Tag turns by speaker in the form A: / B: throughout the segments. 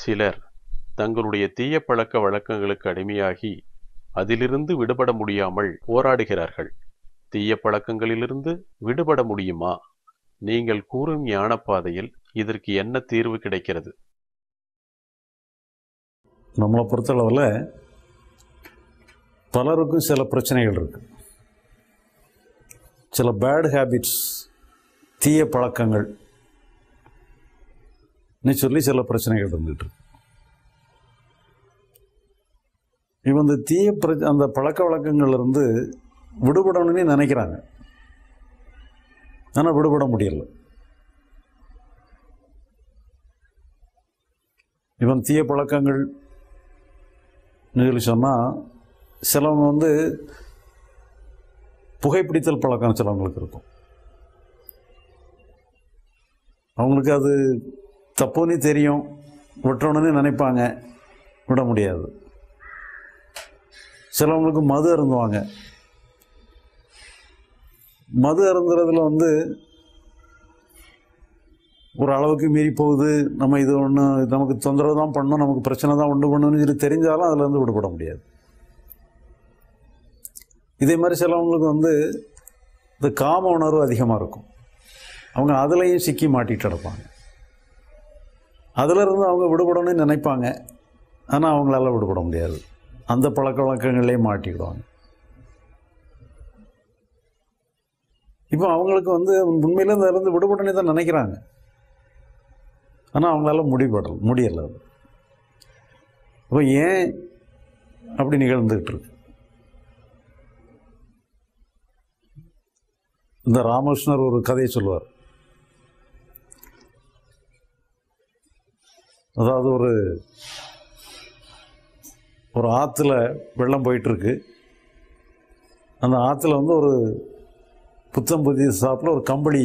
A: சிலர் தங்களுடைய தீய பழக்க வழக்கங்களுக்கு அடிமையாகி அதிலிருந்து விடுபட முடியாமல் போராடுகிறார்கள். தீய பழக்கங்களிலிருந்து விடுபட முடியுமா? நீங்கள் கூறும் ஞானப்பாதையில் இதற்கு என்ன தீர்வு கிடைக்கிறது?
B: நம்மளை பொறுத்தளவில் பலருக்கும் சில பிரச்சனைகள் இருக்கு. சில பேட் ஹேபிட்ஸ் தீய பழக்கங்கள் சொல்லி சில பிரச்சனைகள் இருந்துட்டு இருக்கு. இவன் இந்த தீய பிர அந்த பழக்க வழக்கங்கள்ல இருந்து விடுபடணும்னு நினைக்கிறாங்க. ஆனால் விடுபட முடியல. இவன் தீய பழக்கங்கள் சொல்லி சொன்னால் சிலவங்க வந்து புகைப்பிடித்தல் பழக்கம் சிலவங்களுக்கு இருக்கும். அவங்களுக்கு அது தப்புன்னு தெரியும் விட்டுறணும்னு நினைப்பாங்க விட முடியாது. சிலவங்களுக்கு மது அருந்துவாங்க. மது அருந்துறதுல வந்து ஒரு அளவுக்கு மீறி போகுது. நம்ம இது ஒன்று நமக்கு தொந்தரவு தான் பண்ணணும் நமக்கு பிரச்சனை தான் உண்டு பண்ணணும்னு சொல்லி தெரிஞ்சாலும் அதுலேருந்து விடுபட முடியாது. இதே மாதிரி சிலவங்களுக்கு வந்து இந்த காம உணர்வு அதிகமாக இருக்கும். அவங்க அதுலேயும் சிக்கி மாட்டிட்டு கிடப்பாங்க அதிலிருந்து அவங்க விடுபடணும்னு நினைப்பாங்க. ஆனால் அவங்களால விடுபட முடியாது. அந்த பழக்க வழக்கங்களே மாட்டிக்கிடுவாங்க. இப்போ அவங்களுக்கு வந்து உண்மையில இருந்து விடுபடணும்னு தான் நினைக்கிறாங்க. ஆனால் அவங்களால முடிபடல முடியலை அது. அப்போ ஏன் அப்படி நிகழ்ந்துகிட்டு இருக்கு? இந்த ராமகிருஷ்ணர் ஒரு கதையை சொல்லுவார். அதாவது ஒரு ஒரு ஆற்றுல வெள்ளம் போயிட்டுருக்கு. அந்த ஆற்றுல வந்து ஒரு புத்தம் புதிய சாப்பில் ஒரு கம்பளி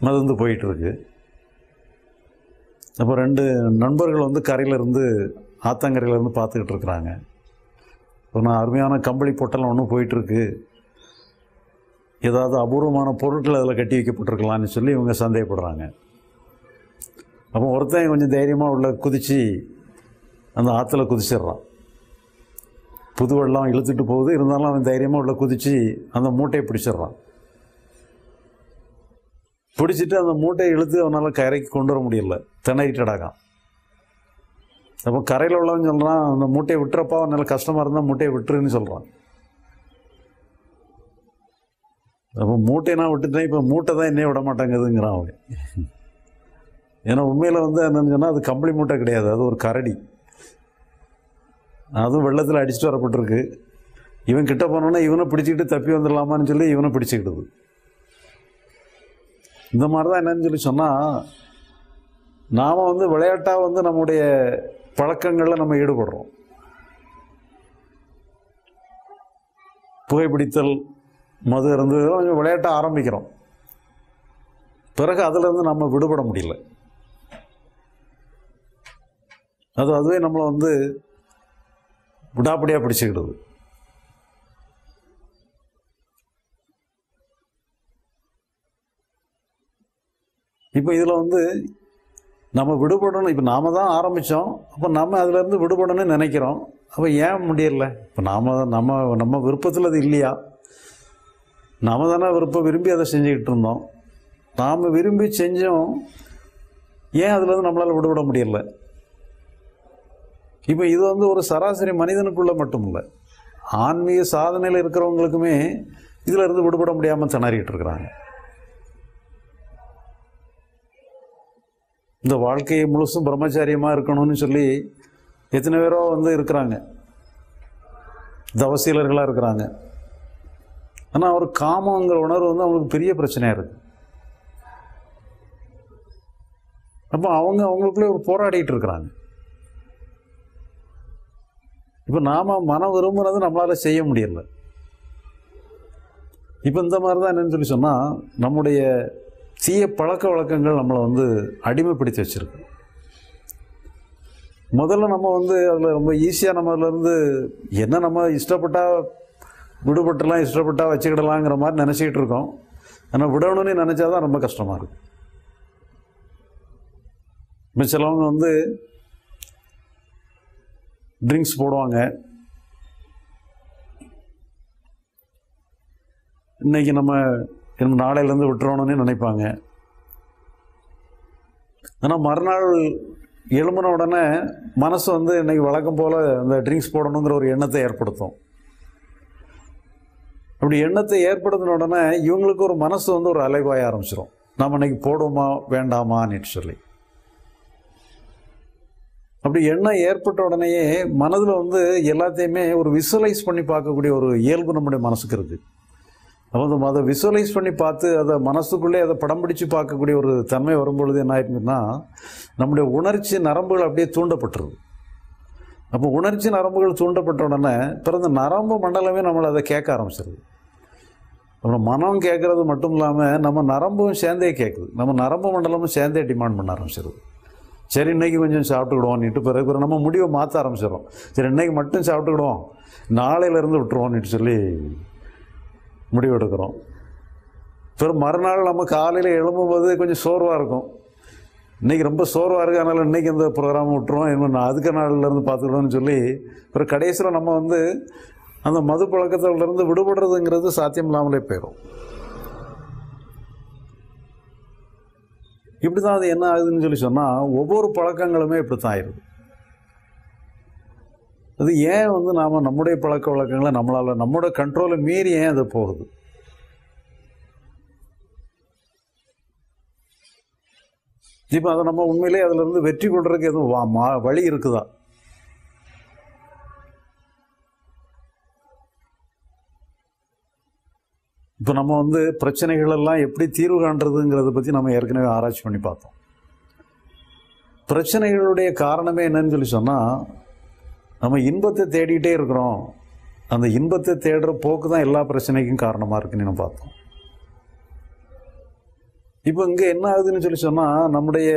B: மிதந்து போயிட்டுருக்கு. அப்போ ரெண்டு நண்பர்கள் வந்து கரையிலேருந்து இருந்து பார்த்துக்கிட்டு இருக்கிறாங்க. ஒரு அருமையான கம்பளி பொட்டலம் ஒன்று போயிட்டுருக்கு. ஏதாவது அபூர்வமான பொருட்கள் அதில் கட்டி வைக்கப்பட்டிருக்கலாம்னு சொல்லி இவங்க சந்தேகப்படுறாங்க. அப்போ ஒருத்தன் கொஞ்சம் தைரியமாக உள்ள குதித்து அந்த ஆற்றுல குதிச்சிடுறான். புது வெள்ளம் இழுத்துட்டு போகுது. இருந்தாலும் அவன் தைரியமாக உள்ள குதித்து அந்த மூட்டையை பிடிச்சிடுறான். பிடிச்சிட்டு அந்த மூட்டையை இழுத்து அவனால் கரைக்கு கொண்டு வர முடியல. திணறிட்டடாகான். அப்போ கரையில் உள்ளவன் சொல்கிறான் அந்த மூட்டையை விட்டுறப்பா அவனால் கஷ்டமாக இருந்தால் மூட்டையை விட்டுருன்னு சொல்கிறான் அப்போ மூட்டையை நான் விட்டுட்டேன் இப்போ மூட்டை தான் என்னையே விட மாட்டேங்குதுங்கிறான் அவன். ஏன்னா உண்மையில் வந்து என்னென்னு சொன்னால் அது கம்பளி மூட்டை கிடையாது. அது ஒரு கரடி. அதுவும் வெள்ளத்தில் அடிச்சுட்டு வரப்பட்டிருக்கு. இவன் கிட்ட போனோன்னா இவனை பிடிச்சிக்கிட்டு தப்பி வந்துடலாமான்னு சொல்லி இவனை பிடிச்சிக்கிடுது இந்த மாதிரி தான் என்னன்னு சொல்லி சொன்னால் நாம் வந்து விளையாட்டாக வந்து நம்முடைய பழக்கங்களில் நம்ம ஈடுபடுறோம். புகைப்பிடித்தல் மது இருந்து கொஞ்சம் விளையாட்ட ஆரம்பிக்கிறோம். பிறகு அதிலிருந்து நம்ம விடுபட முடியல. அது அதுவே நம்மளை வந்து விடாப்படியாக பிடிச்சிக்கிடுது. இப்போ இதில் வந்து நம்ம விடுபடணும் இப்போ நாம தான் ஆரம்பித்தோம் அப்போ நம்ம அதுலேருந்து விடுபடணும்னு நினைக்கிறோம். அப்போ ஏன் முடியல? இப்போ நாம் நம்ம நம்ம விருப்பத்தில் அது இல்லையா? நாம தானே விருப்பம் விரும்பி அதை செஞ்சுக்கிட்டு இருந்தோம். நாம் விரும்பி செஞ்சோம் ஏன் அதுலேருந்து நம்மளால் விடுபட முடியல? இப்போ இது வந்து ஒரு சராசரி மனிதனுக்குள்ள மட்டும் இல்லை ஆன்மீக சாதனையில் இருக்கிறவங்களுக்குமே இதில் இருந்து விடுபட முடியாமல் திணறிட்டு இருக்கிறாங்க. இந்த வாழ்க்கையை முழுசும் பிரம்மச்சாரியமாக இருக்கணும்னு சொல்லி எத்தனை பேரோ வந்து இருக்கிறாங்க. தவசீலர்களாக இருக்கிறாங்க. ஆனால் அவர் காமங்கிற உணர்வு வந்து அவங்களுக்கு பெரிய பிரச்சனையாக இருக்குது அப்போ அவங்க அவங்களுக்குள்ளே ஒரு போராடிட்டு இருக்கிறாங்க. இப்போ நாம் மனம் விரும்புனது நம்மளால் செய்ய முடியல. இப்போ இந்த மாதிரி தான் என்னன்னு சொல்லி சொன்னால் நம்முடைய தீய பழக்க வழக்கங்கள் நம்மளை வந்து அடிமைப்படுத்தி வச்சுருக்கு. முதல்ல நம்ம வந்து அதில் ரொம்ப ஈஸியாக நம்ம அதுலேருந்து என்ன நம்ம இஷ்டப்பட்டா விடுபட்டுலாம் இஷ்டப்பட்டா வச்சுக்கிடலாங்கிற மாதிரி நினச்சிக்கிட்டு இருக்கோம். ஆனால் விடணும்னு நினச்சா தான் ரொம்ப கஷ்டமாக இருக்கு. இப்போ சிலவங்க வந்து ட்ரிங்க்ஸ் போடுவாங்க. இன்னைக்கு நம்ம இன்னும் நாளையிலேருந்து விட்டுறோன்னு நினைப்பாங்க. ஆனால் மறுநாள் எழும்பின உடனே மனசு வந்து இன்னைக்கு வழக்கம் போல் அந்த ட்ரிங்க்ஸ் போடணுங்கிற ஒரு எண்ணத்தை ஏற்படுத்தும். அப்படி எண்ணத்தை ஏற்படுத்தின உடனே இவங்களுக்கு ஒரு மனசு வந்து ஒரு அலைவாய ஆரம்பிச்சிடும் நம்ம இன்னைக்கு போடுவோமா வேண்டாமான்னு சொல்லி. அப்படி எண்ணம் ஏற்பட்ட உடனேயே மனதில் வந்து எல்லாத்தையுமே ஒரு விசுவலைஸ் பண்ணி பார்க்கக்கூடிய ஒரு இயல்பு நம்முடைய மனசுக்கு இருக்குது அப்போ அந்த அதை விசுவலைஸ் பண்ணி பார்த்து அதை மனசுக்குள்ளே அதை படம் பிடிச்சு பார்க்கக்கூடிய ஒரு தன்மை வரும்பொழுது என்ன ஆயிருக்குன்னா நம்முடைய உணர்ச்சி நரம்புகள் அப்படியே தூண்டப்பட்டுருது. அப்போ உணர்ச்சி நரம்புகள் தூண்டப்பட்ட உடனே பிறந்த நரம்பு மண்டலமே நம்மளை அதை கேட்க ஆரம்பிச்சிருது. அப்புறம் மனம் கேட்குறது மட்டும் இல்லாமல் நம்ம நரம்பும் சேர்ந்தே கேட்குது. நம்ம நரம்பு மண்டலமும் சேர்ந்தே டிமாண்ட் பண்ண ஆரம்பிச்சிருது. சரி இன்னைக்கு கொஞ்சம் சாப்பிட்டுக்கிடுவோம்னுட்டு பிறகு பிறகு நம்ம முடிவை மாற்ற ஆரம்பிச்சிடும் சரி இன்றைக்கி மட்டும் சாப்பிட்டுக்கிடுவோம். நாளையிலேருந்து விட்டுருவோம்னுட்டு சொல்லி முடிவு எடுக்கிறோம். பிறகு மறுநாள் நம்ம காலையில் எழும்பும்போது கொஞ்சம் சோர்வாக இருக்கும். இன்றைக்கி ரொம்ப சோர்வாக இருக்கு அதனால் இன்றைக்கி இந்த ப்ரோக்ராம் விட்டுருவோம். இன்னும் நான் அதுக்கு நாளிலேருந்து பார்த்துக்கிடுவோம்னு சொல்லி பிறகு கடைசியில் நம்ம வந்து அந்த மது பழக்கத்திலிருந்து விடுபடுறதுங்கிறது சாத்தியம் இல்லாமலே போயிடும் இப்படி தான் அது என்ன ஆகுதுன்னு சொல்லி சொன்னால் ஒவ்வொரு பழக்கங்களுமே இப்படி தான் ஆயிடுது. அது ஏன் வந்து நாம் நம்முடைய பழக்க வழக்கங்களை நம்மளால் நம்மளோட கண்ட்ரோலை மீறி ஏன் அது போகுது? இப்போ அதை நம்ம உண்மையிலே அதிலிருந்து வெற்றி கொள்றதுக்கு எதுவும் வா- மா- வழி இருக்குதா? இப்போ நம்ம வந்து பிரச்சனைகள் எல்லாம் எப்படி தீர்வு காண்றதுங்கிறத பற்றி நம்ம ஏற்கனவே ஆராய்ச்சி பண்ணி பார்த்தோம். பிரச்சனைகளுடைய காரணமே என்னன்னு சொல்லி சொன்னால் நம்ம இன்பத்தை தேடிக்கிட்டே இருக்கிறோம். அந்த இன்பத்தை தேடுற போக்கு தான் எல்லா பிரச்சனைக்கும் காரணமாக இருக்குன்னு நம்ம பார்த்தோம். இப்போ இங்கே என்ன ஆகுதுன்னு சொல்லி சொன்னால் நம்முடைய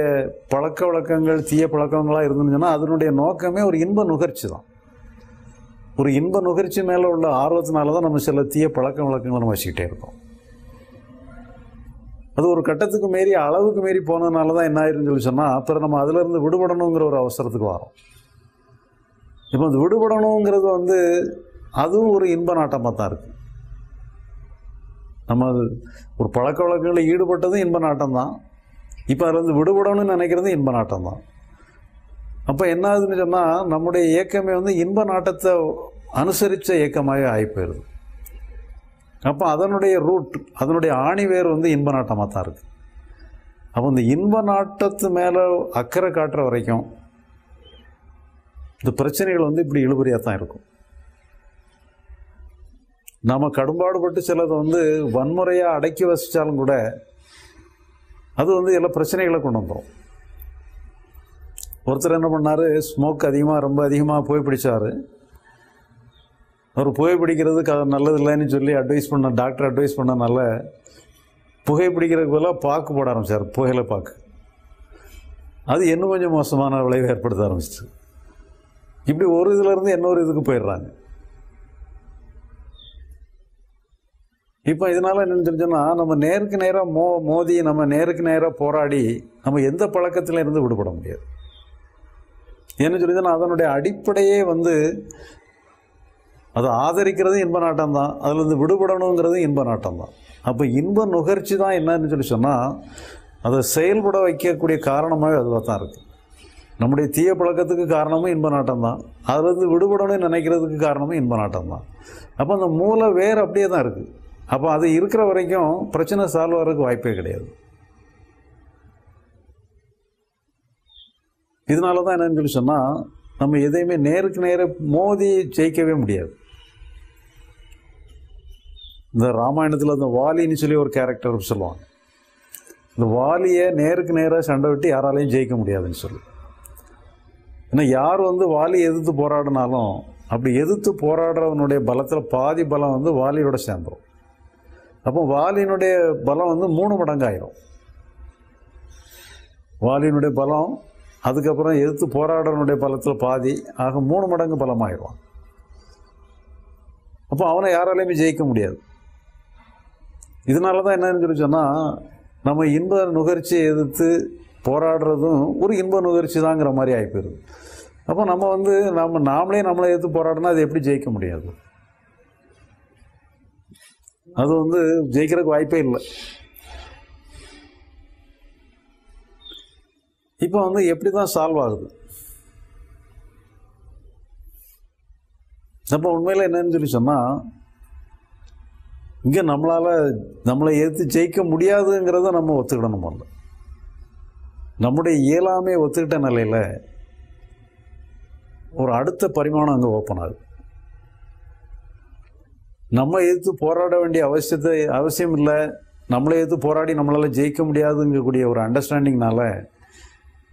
B: பழக்க வழக்கங்கள் தீய பழக்கங்களாக இருந்துன்னு சொன்னால் அதனுடைய நோக்கமே ஒரு இன்ப நுகர்ச்சி தான். ஒரு இன்ப நுகர்ச்சி மேலே உள்ள ஆர்வத்தினால தான் நம்ம சில தீய பழக்க வழக்கங்களை நம்ம வச்சுக்கிட்டே இருக்கோம். அது ஒரு கட்டத்துக்கு மீறி அளவுக்கு மீறி போனதுனால தான் என்ன ஆயிருன்னு சொல்லி சொன்னால் அப்புறம் நம்ம அதிலிருந்து விடுபடணுங்கிற ஒரு அவசரத்துக்கு வரோம். இப்போ அது விடுபடணுங்கிறது வந்து அதுவும் ஒரு இன்ப நாட்டமாக தான் இருக்குது நம்ம அது ஒரு பழக்க வழக்கங்களில் ஈடுபட்டதும் இன்ப நாட்டம் தான் இப்போ அதுலேருந்து விடுபடணும்னு நினைக்கிறது இன்ப நாட்டம் தான் அப்போ என்ன ஆகுதுன்னு சொன்னால் நம்முடைய இயக்கமே வந்து இன்ப நாட்டத்தை அனுசரித்த இயக்கமாகவே ஆகி போயிடுது அப்போ அதனுடைய ரூட் அதனுடைய ஆணிவேர் வந்து இன்ப நாட்டமாக தான் இருக்குது அப்போ இந்த இன்ப நாட்டத்து மேலே அக்கறை காட்டுற வரைக்கும் இந்த பிரச்சனைகள் வந்து இப்படி இழுபறியாக தான் இருக்கும். நாம் கடும்பாடுபட்டு சிலதை வந்து வன்முறையாக அடக்கி வசித்தாலும் கூட அது வந்து எல்லா பிரச்சனைகளை கொண்டு வந்துடும் ஒருத்தர் என்ன பண்ணார்? ஸ்மோக் அதிகமாக ரொம்ப அதிகமாக புகை பிடிச்சார். அவர் புகை பிடிக்கிறது க நல்லதில்லைன்னு சொல்லி அட்வைஸ் பண்ண டாக்டர் அட்வைஸ் பண்ணனால புகை பிடிக்கிறதுக்கு பதிலாக பாக்கு போட ஆரம்பிச்சார் புகையில பாக்கு. அது இன்னும் கொஞ்சம் மோசமான விளைவை ஏற்படுத்த ஆரம்பிச்சிச்சு. இப்படி ஒரு இதுலேருந்து இன்னொரு இதுக்கு போயிடுறாங்க. இப்போ இதனால் என்னன்னு தெரிஞ்சோன்னா நம்ம நேருக்கு நேராக மோ மோதி நம்ம நேருக்கு நேராக போராடி நம்ம எந்த பழக்கத்துல இருந்து விடுபட முடியாது. ஏன்னு சொல்லி அதனுடைய அடிப்படையே வந்து அதை ஆதரிக்கிறது இன்ப நாட்டம் தான். அதுலேருந்து விடுபடணுங்கிறது இன்ப நாட்டம் தான். அப்போ இன்ப நுகர்ச்சி தான் என்னன்னு சொல்லி சொன்னால் அதை செயல்பட வைக்கக்கூடிய காரணமாகவே அதுவாக தான் இருக்குது நம்முடைய தீய பழக்கத்துக்கு காரணமும் இன்ப நாட்டம் தான். அதுலேருந்து விடுபடணும்னு நினைக்கிறதுக்கு காரணமும் இன்ப நாட்டம் தான். அப்போ அந்த மூளை வேறு அப்படியே தான் இருக்குது அப்போ அது இருக்கிற வரைக்கும் பிரச்சனை சால்வ் ஆகிறதுக்கு வாய்ப்பே கிடையாது. இதனால தான் என்னன்னு சொல்லி சொன்னால் நம்ம எதையுமே நேருக்கு நேர மோதி ஜெயிக்கவே முடியாது. இந்த ராமாயணத்தில் அந்த வாலின்னு சொல்லி ஒரு கேரக்டர் சொல்லுவாங்க. இந்த வாலியை நேருக்கு நேராக சண்டை விட்டு யாராலையும் ஜெயிக்க முடியாதுன்னு சொல்லி. ஏன்னா யார் வந்து வாலி எதிர்த்து போராடினாலும் அப்படி எதிர்த்து போராடுறவனுடைய பலத்தில் பாதி பலம் வந்து வாலியோட சேர்ந்துடும் அப்போ வாலியினுடைய பலம் வந்து மூணு மடங்காயிரும். வாலியினுடைய பலம் அதுக்கப்புறம் எதிர்த்து போராடனுடைய பலத்தில் பாதி ஆக மூணு மடங்கு பலமாயிடுவான். அப்போ அவனை யாராலையுமே ஜெயிக்க முடியாது. இதனால தான் என்னன்னு சொல்லி சொன்னால் நம்ம இன்ப நுகர்ச்சியை எதிர்த்து போராடுறதும் ஒரு இன்ப நுகர்ச்சி தாங்கிற மாதிரி ஆகிப்போயிருது அப்போ நம்ம வந்து நம்ம நாமளே நம்மளை எதிர்த்து போராடினா அது எப்படி ஜெயிக்க முடியாது? அது வந்து ஜெயிக்கிறதுக்கு வாய்ப்பே இல்லை. இப்போ வந்து எப்படி தான் சால்வ் ஆகுது? அப்போ உண்மையில் என்னன்னு சொல்லி சொன்னால் இங்கே நம்மளால் நம்மளை எதிர்த்து ஜெயிக்க முடியாதுங்கிறத நம்ம ஒத்துக்கிடணும் முதல்ல. நம்முடைய இயலாமே ஒத்துக்கிட்ட நிலையில் ஒரு அடுத்த பரிமாணம் அங்கே ஓப்பன் ஆகுது. நம்ம எதிர்த்து போராட வேண்டிய அவசியத்தை அவசியம் இல்லை. நம்மளை எதிர்த்து போராடி நம்மளால் ஜெயிக்க முடியாதுங்கக்கூடிய ஒரு அண்டர்ஸ்டாண்டிங்னால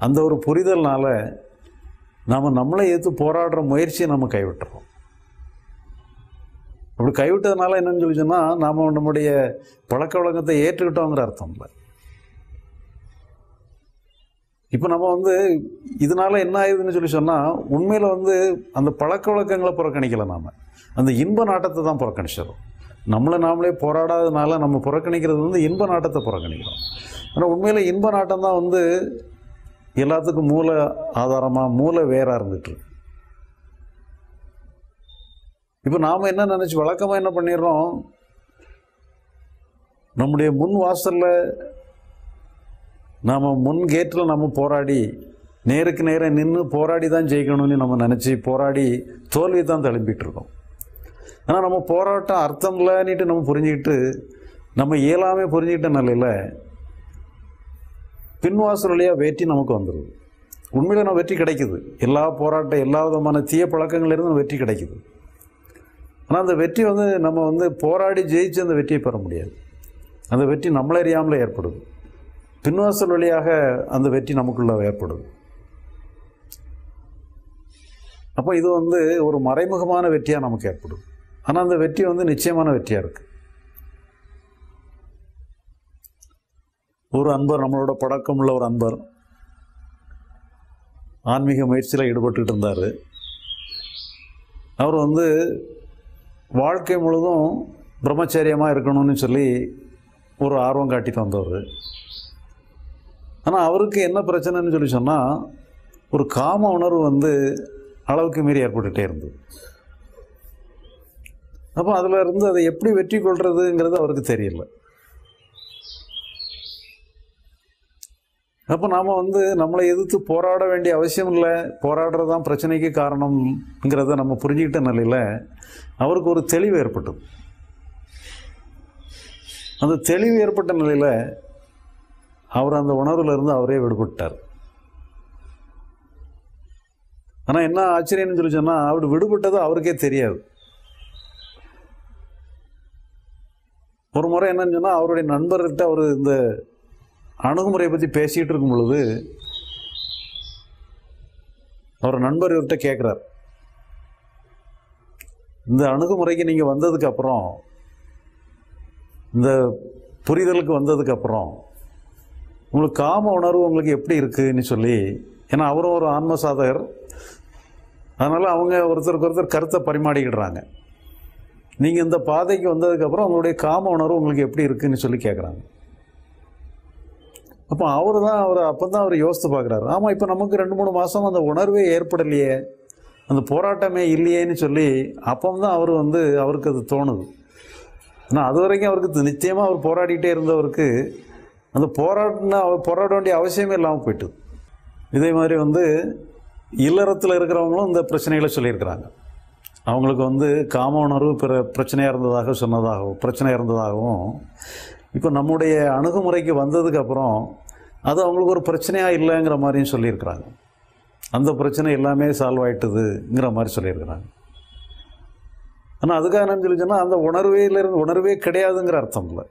B: அந்த ஒரு புரிதல்னால நாம் நம்மளை எதிர்த்து போராடுற முயற்சியை நம்ம கைவிட்டுறோம். அப்படி கைவிட்டதுனால என்னன்னு சொல்லி சொன்னால் நாம் நம்முடைய பழக்க வழக்கத்தை ஏற்றுக்கிட்டோங்கிற அர்த்தம் இல்லை. இப்போ நம்ம வந்து இதனால என்ன ஆகுதுன்னு சொல்லி சொன்னால் உண்மையில் வந்து அந்த பழக்க வழக்கங்களை புறக்கணிக்கலை நாம். அந்த இன்ப நாட்டத்தை தான் புறக்கணிச்சிடும் நம்மளை நாமளே போராடாதனால நம்ம புறக்கணிக்கிறது வந்து இன்ப நாட்டத்தை புறக்கணிக்கிறோம். ஆனால் உண்மையில் இன்ப நாட்டம் தான் வந்து எல்லாத்துக்கும் மூல ஆதாரமாக மூல வேறாக இருந்துட்டு இப்போ நாம் என்ன நினச்சி வழக்கமாக என்ன பண்ணிடுறோம்? நம்முடைய முன் வாசலில் நாம் முன் கேட்டில் நம்ம போராடி நேருக்கு நேராக நின்று போராடி தான் ஜெயிக்கணும்னு நம்ம நினச்சி போராடி தோல்வி தான் தழும்பிட்டு இருக்கோம். ஆனால் நம்ம போராட்டம் அர்த்தம் இல்லைன்னுட்டு நம்ம புரிஞ்சுக்கிட்டு நம்ம இயலாமே புரிஞ்சுக்கிட்ட நிலையில் பின்வாசல் வழியாக வெற்றி நமக்கு வந்துடுது உண்மையில் நம்ம வெற்றி கிடைக்குது. எல்லா போராட்டம் எல்லா விதமான தீய பழக்கங்கள்லேருந்து வெற்றி கிடைக்குது. ஆனால் அந்த வெற்றி வந்து நம்ம வந்து போராடி ஜெயிச்சு அந்த வெற்றியை பெற முடியாது. அந்த வெற்றி நம்மளே அறியாமலே ஏற்படுது. பின்வாசல் வழியாக அந்த வெற்றி நமக்குள்ள ஏற்படுது. அப்போ இது வந்து ஒரு மறைமுகமான வெற்றியாக நமக்கு ஏற்படும் ஆனால் அந்த வெற்றி வந்து நிச்சயமான வெற்றியாக இருக்குது ஒரு அன்பர் நம்மளோட பழக்கம் உள்ள ஒரு அன்பர். ஆன்மீக முயற்சியில் ஈடுபட்டுக்கிட்டு இருந்தார். அவர் வந்து வாழ்க்கை முழுதும் பிரம்மச்சரியமாக இருக்கணும்னு சொல்லி ஒரு ஆர்வம் காட்டிட்டு வந்தவர். ஆனால் அவருக்கு என்ன பிரச்சனைன்னு சொல்லி சொன்னால் ஒரு காம உணர்வு வந்து அளவுக்கு மீறி ஏற்பட்டுகிட்டே இருந்தது. அப்போ அதில் இருந்து அதை எப்படி வெற்றி கொள்கிறதுங்கிறது அவருக்கு தெரியல. அப்போ நாம் வந்து நம்மளை எதிர்த்து போராட வேண்டிய அவசியம் இல்லை. போராடுறது தான் பிரச்சனைக்கு காரணம்ங்கிறத நம்ம புரிஞ்சுக்கிட்ட நிலையில் அவருக்கு ஒரு தெளிவு ஏற்பட்டது. அந்த தெளிவு ஏற்பட்ட நிலையில் அவர் அந்த உணர்வுலேருந்து அவரே விடுபட்டார். ஆனால் என்ன ஆச்சரியம்னு சொல்லி சொன்னால் அவர் விடுபட்டது அவருக்கே தெரியாது. ஒரு முறை என்னன்னு சொன்னால் அவருடைய நண்பர்கிட்ட அவர் இந்த அணுகுமுறையை பற்றி பேசிகிட்டு இருக்கும் பொழுது அவர் நண்பர் இவர்கிட்ட கேட்குறார் இந்த அணுகுமுறைக்கு நீங்கள் வந்ததுக்கப்புறம் இந்த புரிதலுக்கு வந்ததுக்கப்புறம் உங்களுக்கு காம உணர்வு உங்களுக்கு எப்படி இருக்குதுன்னு சொல்லி ஏன்னா அவரும் ஒரு ஆன்ம சாதகர் அதனால் அவங்க ஒருத்தருக்கு ஒருத்தர் கருத்தை பரிமாறிக்கிடுறாங்க. நீங்கள் இந்த பாதைக்கு வந்ததுக்கப்புறம் உங்களுடைய காம உணர்வு உங்களுக்கு எப்படி இருக்குதுன்னு சொல்லி கேட்குறாங்க அப்போ அவர் தான் அவர் அப்போ தான் அவர் யோசித்து பார்க்குறாரு. ஆமாம் இப்போ நமக்கு ரெண்டு மூணு மாதம் அந்த உணர்வே ஏற்படலையே. அந்த போராட்டமே இல்லையேன்னு சொல்லி அப்போ தான் அவர் வந்து அவருக்கு அது தோணுது. ஆனால் அது வரைக்கும் அவருக்கு நிச்சயமாக அவர் போராடிட்டே இருந்தவருக்கு அந்த போராடின போராட வேண்டிய அவசியமே இல்லாமல் போயிட்டு இதே மாதிரி வந்து இல்லறத்தில் இருக்கிறவங்களும் இந்த பிரச்சனைகளை சொல்லியிருக்கிறாங்க. அவங்களுக்கு வந்து காம உணர்வு பிற பிரச்சனையாக இருந்ததாக சொன்னதாகவும் பிரச்சனையாக இருந்ததாகவும் இப்போ நம்முடைய அணுகுமுறைக்கு வந்ததுக்கப்புறம் அது அவங்களுக்கு ஒரு பிரச்சனையாக இல்லைங்கிற மாதிரியும் சொல்லியிருக்கிறாங்க. அந்த பிரச்சனை எல்லாமே சால்வ் ஆயிட்டுதுங்கிற மாதிரி சொல்லியிருக்கிறாங்க. ஆனால் அதுக்காக என்னன்னு சொல்லி சொன்னால் அந்த உணர்வேலேருந்து உணர்வே கிடையாதுங்கிற அர்த்தம் இல்லை.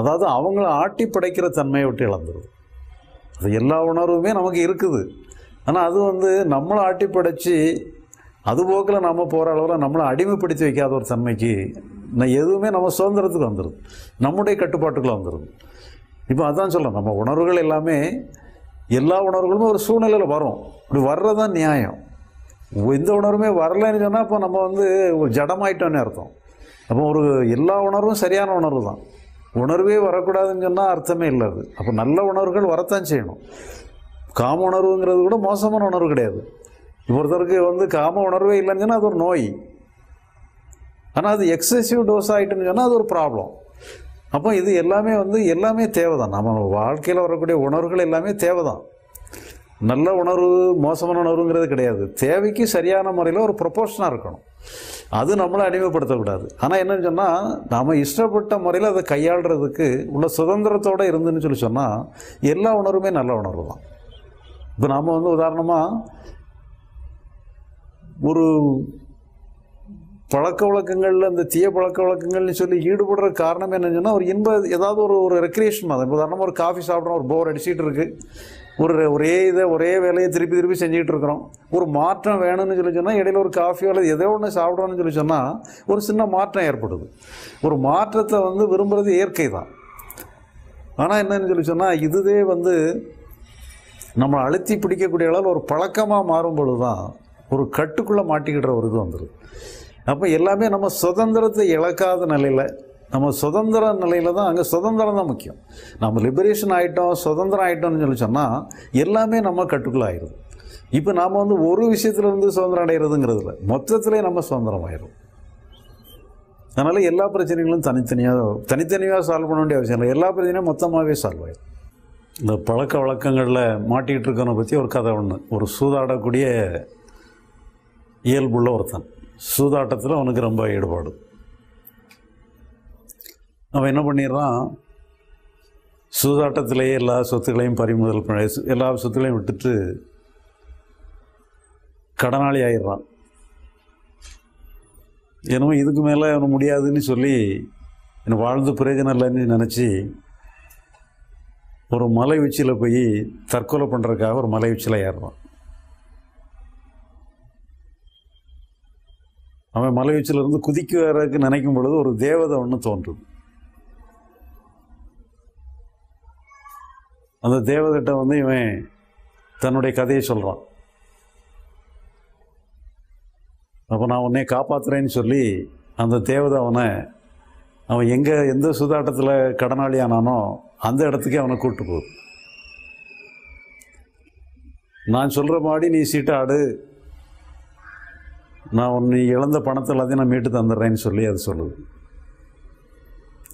B: அதாவது அவங்கள ஆட்டி படைக்கிற தன்மையை விட்டு இழந்துருது. அது எல்லா உணர்வுமே நமக்கு இருக்குது. ஆனால் அது வந்து நம்மளை ஆட்டி படைச்சி அதுபோக்கில் நம்ம போகிற அளவில் நம்மளை அடிமைப்படுத்தி வைக்காத ஒரு தன்மைக்கு நான் எதுவுமே நம்ம சுதந்திரத்துக்கு வந்துடுது நம்முடைய கட்டுப்பாட்டுக்குள்ள வந்துடுது இப்போ அதான் சொல்லலாம் நம்ம உணர்வுகள் எல்லாமே எல்லா உணர்வுகளுமே ஒரு சூழ்நிலையில் வரும். இப்படி வர்றது தான் நியாயம். எந்த உணர்வுமே வரலைன்னு சொன்னால் இப்போ நம்ம வந்து ஒரு ஜடமாயிட்டோன்னு அர்த்தம். அப்போ ஒரு எல்லா உணர்வும் சரியான உணர்வு தான். உணர்வே வரக்கூடாதுன்னு சொன்னால் அர்த்தமே இல்லை அது. அப்போ நல்ல உணர்வுகள் வரத்தான் செய்யணும். காம உணர்வுங்கிறது கூட மோசமான உணர்வு கிடையாது. ஒருத்தருக்கு வந்து காம உணர்வே இல்லைன்னு சொன்னால் அது ஒரு நோய். ஆனால் அது எக்ஸசிவ் டோஸ் ஆகிட்டுன்னு சொன்னால் அது ஒரு ப்ராப்ளம் அப்போ இது எல்லாமே வந்து எல்லாமே தேவை தான் நம்ம வாழ்க்கையில் வரக்கூடிய உணர்வுகள் எல்லாமே தேவை தான் நல்ல உணர்வு மோசமான உணர்வுங்கிறது கிடையாது. தேவைக்கு சரியான முறையில் ஒரு ப்ரொபோஷனாக இருக்கணும். அது நம்மளை அடிமைப்படுத்தக்கூடாது. ஆனால் என்னன்னு சொன்னால் நாம் இஷ்டப்பட்ட முறையில் அதை கையாளுறதுக்கு உள்ள சுதந்திரத்தோடு இருந்துன்னு சொல்லி சொன்னால் எல்லா உணர்வுமே நல்ல உணர்வு தான் இப்போ நாம் வந்து உதாரணமாக ஒரு பழக்க வழக்கங்களில் இந்த தீய பழக்க வழக்கங்கள்னு சொல்லி ஈடுபடுற காரணம் என்னன்னு சொன்னால் ஒரு இன்ப ஏதாவது ஒரு ஒரு ரெக்ரியேஷன் தான். உதாரணமாக ஒரு காஃபி சாப்பிட்றோம் ஒரு போர் அடிச்சிட்டு இருக்கு. ஒரு ஒரே இதை ஒரே வேலையை திருப்பி திருப்பி செஞ்சுட்டு இருக்கிறோம். ஒரு மாற்றம் வேணும்னு சொல்லி சொன்னால் இடையில ஒரு காஃபி அல்லது எதோ ஒன்று சாப்பிட்றோம்னு சொல்லி சொன்னால் ஒரு சின்ன மாற்றம் ஏற்படுது. ஒரு மாற்றத்தை வந்து விரும்புகிறது இயற்கை தான். ஆனால் என்னன்னு சொல்லி சொன்னால் இதுவே வந்து நம்ம அழுத்தி பிடிக்கக்கூடிய அளவில் ஒரு பழக்கமாக மாறும் பொழுது தான் ஒரு கட்டுக்குள்ளே மாட்டிக்கிடுற ஒரு இது வந்துடும் அப்போ எல்லாமே நம்ம சுதந்திரத்தை இழக்காத நிலையில் நம்ம சுதந்திர நிலையில் தான் அங்கே சுதந்திரம் தான் முக்கியம். நம்ம லிபரேஷன் ஆகிட்டோம் சுதந்திரம் ஆகிட்டோம்னு சொல்லி சொன்னால் எல்லாமே நம்ம கட்டுக்குள்ள ஆயிடும் இப்போ நாம் வந்து ஒரு விஷயத்துலேருந்து சுதந்திரம் அடைகிறதுங்கிறது இல்லை மொத்தத்திலே நம்ம சுதந்திரம் ஆயிடும் அதனால் எல்லா பிரச்சனைகளும் தனித்தனியாக தனித்தனியாக சால்வ் பண்ண வேண்டிய அவசியம் இல்லை. எல்லா பிரச்சனையும் மொத்தமாகவே சால்வ் ஆயிடும் இந்த பழக்க வழக்கங்களில் மாட்டிகிட்டு இருக்கவனை பற்றி ஒரு கதை ஒன்று ஒரு சூதாடக்கூடிய இயல்புள்ள ஒருத்தன். சூதாட்டத்தில் அவனுக்கு ரொம்ப ஈடுபாடு. அவன் என்ன பண்ணிடுறான்? சூதாட்டத்திலேயே எல்லா சொத்துக்களையும் பறிமுதல் பண்ண எல்லா சொத்துக்களையும் விட்டுட்டு கடனாளி ஆயிடுறான். என்னமோ இதுக்கு மேலே அவனை முடியாதுன்னு சொல்லி என்னை வாழ்ந்து பிரயோஜனம் இல்லைன்னு நினச்சி ஒரு மலை உச்சியில் போய் தற்கொலை பண்ணுறதுக்காக ஒரு மலை உச்சியில் ஏறுறான். அவன் மலை உச்சிலிருந்து குதிக்க நினைக்கும் பொழுது ஒரு தேவதை ஒன்று தோன்றுது அந்த தேவதைகிட்ட வந்து இவன் தன்னுடைய கதையை சொல்கிறான் அப்போ நான் உன்னை காப்பாத்துறேன்னு சொல்லி அந்த தேவதை அவனை அவன் எங்கே எந்த சூதாட்டத்தில் கடனாளி ஆனானோ அந்த இடத்துக்கே அவனை கூப்பிட்டு போகுது நான் சொல்கிற மாதிரி நீ சீட்டாடு நான் உன் நீ இழந்த பணத்தை எல்லாத்தையும் நான் மீட்டு தந்துடுறேன்னு சொல்லி அது சொல்லுது.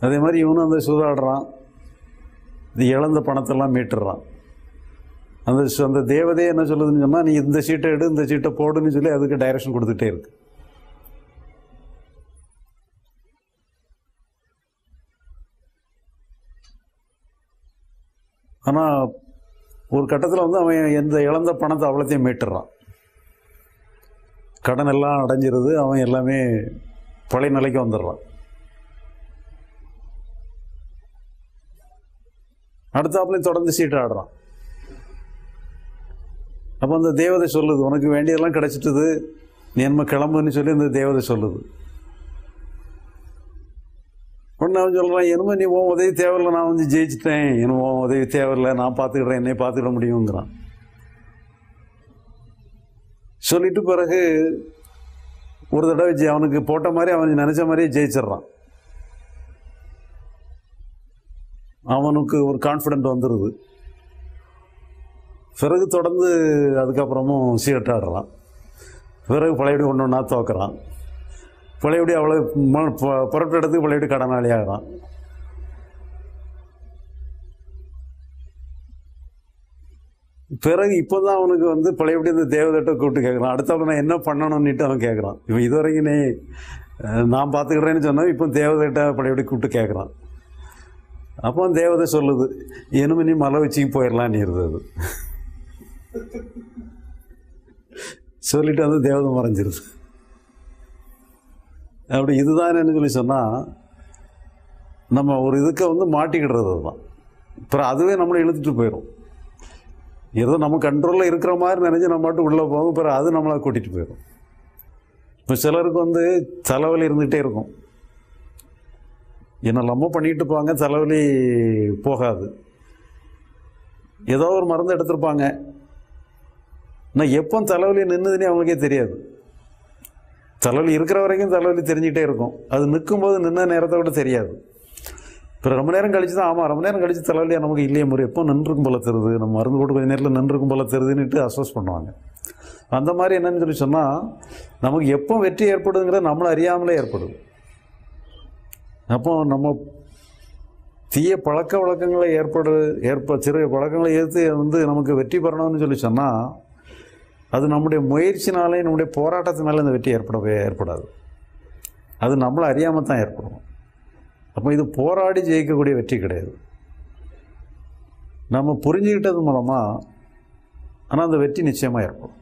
B: அதே மாதிரி இவனும் அந்த சூதாடுறான். இது இழந்த பணத்தெல்லாம் மீட்டுறான். அந்த அந்த தேவதையை என்ன சொல்லுதுன்னு சொன்னால் நீ இந்த சீட்டை எடு இந்த சீட்டை போடுன்னு சொல்லி அதுக்கு டைரக்ஷன் கொடுத்துட்டே இருக்கு. ஆனால் ஒரு கட்டத்தில் வந்து அவன் எந்த இழந்த பணத்தை அவ்வளோத்தையும் மீட்டுறான். கடன் எல்லாம் அடைஞ்சிருது அவன் எல்லாமே பழைய நிலைக்கு வந்துடுறான். அடுத்தாப்புலையும் தொடர்ந்து சீட்டு ஆடுறான். அப்போ அந்த தேவதை சொல்லுது உனக்கு வேண்டியதெல்லாம் கிடைச்சிட்டுது நீ என்ன கிளம்புன்னு சொல்லி அந்த தேவதை சொல்லுது. உடனே அவன் சொல்கிறான் என்னமோ நீ உன் உதவி தேவையில்லை நான் வந்து ஜெயிச்சிட்டேன். என்னமோ உன் உதவி தேவையில்லை நான் பார்த்துக்கிறேன் என்னை பார்த்துக்கிட முடியுங்கிறான் சொல்லிட்டு பிறகு ஒரு தடவை ஜெ- அவனுக்கு போட்ட மாதிரி அவன் நினச்ச மாதிரியே ஜெயிச்சிடுறான். அவனுக்கு ஒரு கான்ஃபிடென்ட் வந்துடுது பிறகு தொடர்ந்து அதுக்கப்புறமும் சீரட்டாடுறான் பிறகு பழையபடி ஒன்று ஒன்றா தோக்குறான் பழையபடி அவ்வளோ ம- பு- புறப்பட்ட இடத்துக்கு பழையபடி கடனாளி ஆகிறான் பிறகு இப்போதான் அவனுக்கு வந்து பழையபடி இந்த தேவதட்ட கூப்பிட்டு கேட்குறான் அடுத்தவங்க நான் என்ன பண்ணணும்னுட்டு அவன் கேட்குறான் இவன் இதுவரைக்கும் நீ நான் பார்த்துக்கிறேன்னு சொன்னால் இப்போ தேவதட்ட பழையபடி கூப்பிட்டு கேட்குறான் அப்போ தேவதை சொல்லுது இனிமே நீ மலை வச்சுக்கு போயிடலாம் நீ இருந்தது சொல்லிட்டு வந்து தேவதை மறைஞ்சிருது. அப்படி இதுதான் என்ன சொல்லி சொன்னால் நம்ம ஒரு இதுக்கு வந்து மாட்டிக்கிடுறது தான் அப்புறம் அதுவே நம்மளை இழுத்துட்டு போயிடும் ஏதோ நம்ம கண்ட்ரோலில் இருக்கிற மாதிரி நினச்சி நம்ம மட்டும் உள்ளே போகும். பிறகு அது நம்மளை கூட்டிகிட்டு போயிடும். இப்போ சிலருக்கு வந்து தலைவலி இருந்துகிட்டே இருக்கும். என்னெல்லாமோ பண்ணிட்டு போவாங்க தலைவலி போகாது. ஏதோ ஒரு மருந்து எடுத்திருப்பாங்க. ஆனால் எப்போ தலைவலி நின்றுதுன்னே அவங்களுக்கே தெரியாது. தலைவலி இருக்கிற வரைக்கும் தலைவலி தெரிஞ்சுக்கிட்டே இருக்கும். அது நிற்கும்போது நின்ன நேரத்தை விட தெரியாது. இப்போ ரொம்ப நேரம் கழிச்சு தான் ஆமாம் ரொம்ப நேரம் கழிச்சு தலைவலியாக நமக்கு இல்லையே முறை எப்போ நின்றுக்கும் போல தருது நம்ம மருந்து போட்டு கொஞ்சம் நேரத்தில் நின்றுக்கும் போல தருதுன்னுட்டு அசோஸ் பண்ணுவாங்க. அந்த மாதிரி என்னன்னு சொல்லி சொன்னால் நமக்கு எப்போ வெற்றி ஏற்படுதுங்கிறது நம்மளை அறியாமலே ஏற்படுது. அப்போ நம்ம தீய பழக்க வழக்கங்களை ஏற்படு ஏற்ப சிறு பழக்கங்களை ஏற்று வந்து நமக்கு வெற்றி பெறணும்னு சொல்லி சொன்னால் அது நம்முடைய முயற்சினாலே நம்முடைய போராட்டத்தினால இந்த வெற்றி ஏற்படவே ஏற்படாது. அது நம்மளை அறியாமல் தான் ஏற்படும். அப்போ இது போராடி ஜெயிக்கக்கூடிய வெற்றி கிடையாது. நம்ம புரிஞ்சுக்கிட்டது மூலமாக ஆனால் அந்த வெற்றி நிச்சயமாக ஏற்படும்.